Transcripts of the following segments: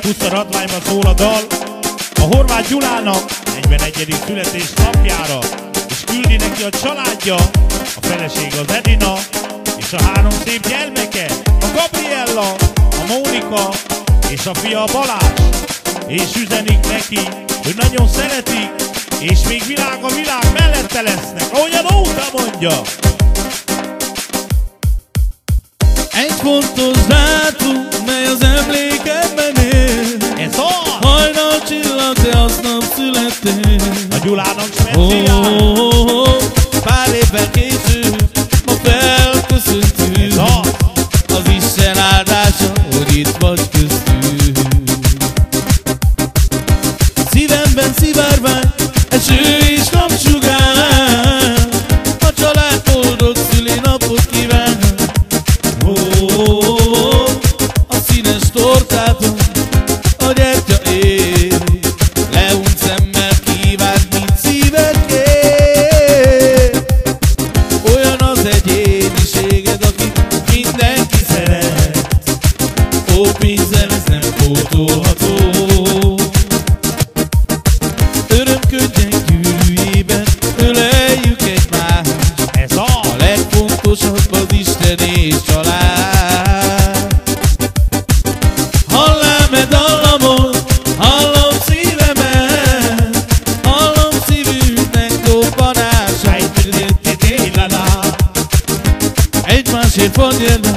Pusztaradlányban szól a dal a Horváth Gyulának 41. születésnapjára, és küldi neki a családja, a feleség az Edina, és a három szép gyermeke, a Gabriella, a Mónika, és a fia a Balázs. És üzenik neki, hogy nagyon szeretik, és még világ a világ mellette lesznek, ahogyan Óta mondja. Egy fontos dátum, July, don't oh. Ó, pénzzel ez nem pótolható. Örömködjen gyűrűjében, öleljük egymást. Ez A legfontosabb az Isten és család Hallám-e dallamot, hallom szívemet Hallom szívünknek dobbanását Egymásért van jelen,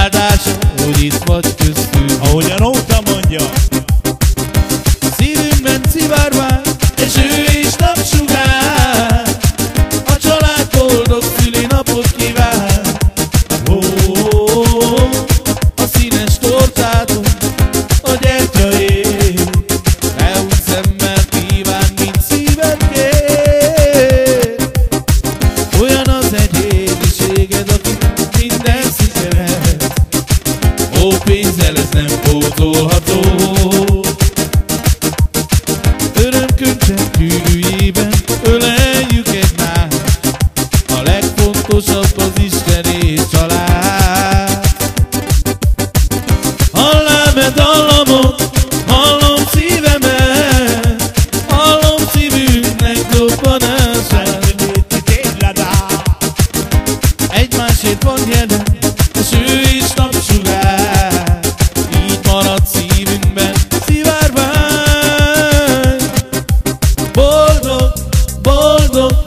Áldása, hogy itt vagy köztünk Ahogyan pénzzel ez nem pótolható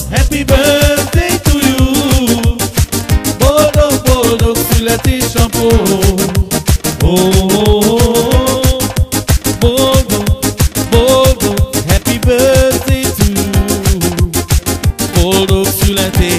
Happy birthday to you Boldog, boldog shampoo. oh, oh, oh, Boldog, boldog Happy birthday to you Boldog születés